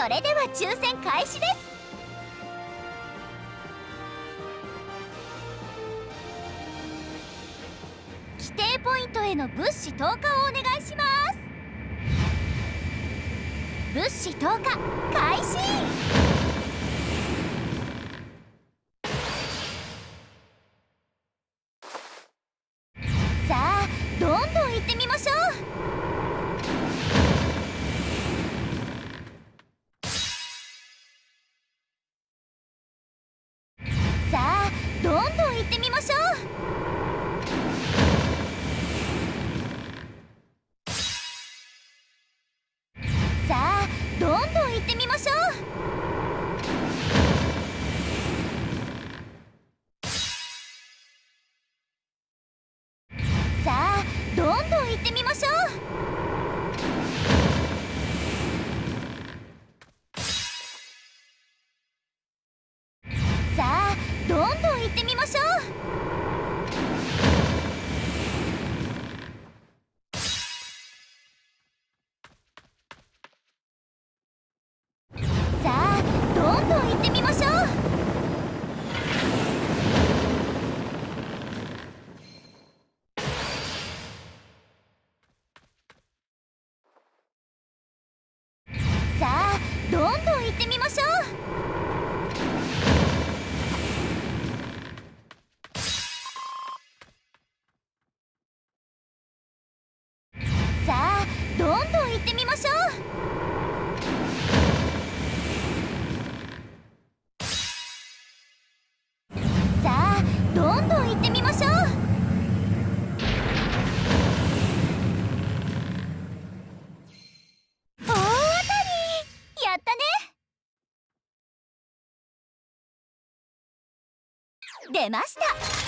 それでは抽選開始です。規定ポイントへの物資投下をお願いします。物資投下開始。さあどんどん行ってみましょう。さあどんどん行ってみましょう。さあどんどん行ってみましょう。さあどんどん行ってみましょう。さあどんどん行ってみましょう。大当たりやったね。出ました。